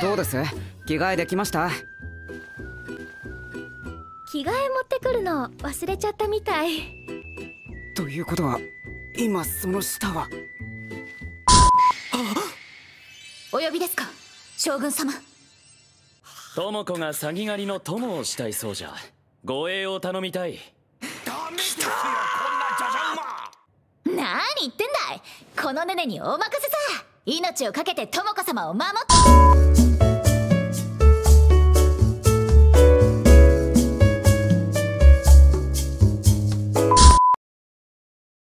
です？着替えできました？着替え持ってくるの忘れちゃったみたい。ということは今その下は？お呼びですか？将軍様。智子が詐欺狩りの友をしたいそうじゃ。護衛を頼みたい。ダメですよこんなじゃじゃ馬。何言ってんだい！このネネにお任せさ命を懸けて智子様を守って